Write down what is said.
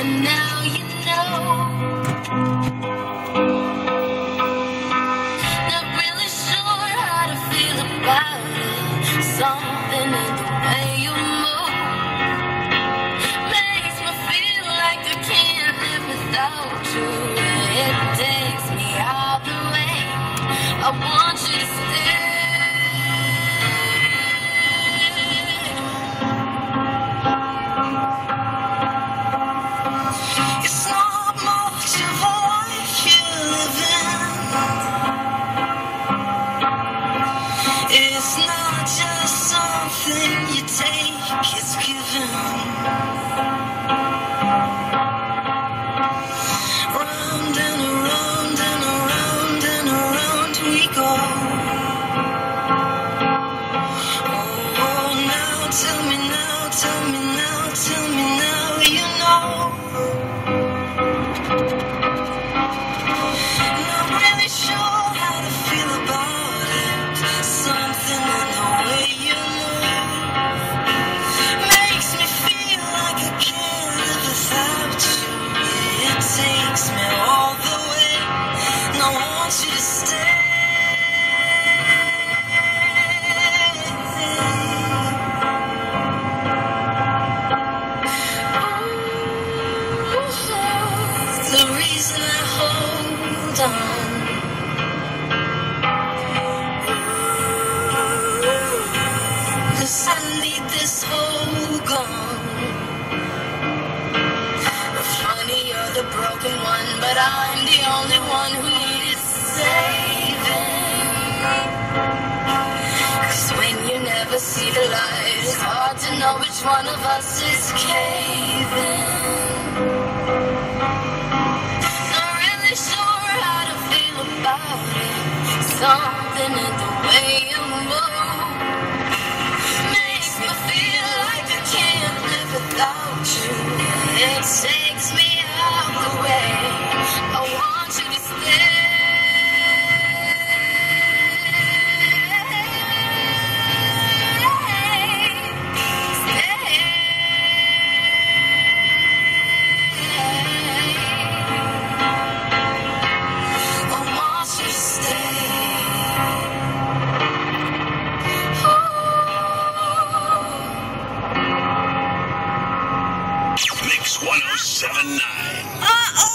and now you know. Not really sure how to feel about it. Something in the way you move makes me feel like I can't live without you. It takes me all the way. I want you to stay. Tell me now, tell me now, you know. Not really sure how to feel about it. Something in the way you move makes me feel like I can't live without you. It takes me all the way, and I want you to stay. Reason I hold on. Cause I need this hole gone. Funny, you're the broken one, but I'm the only one who needed saving. Cause when you never see the light, it's hard to know which one of us is caving. Something 1079. Uh oh.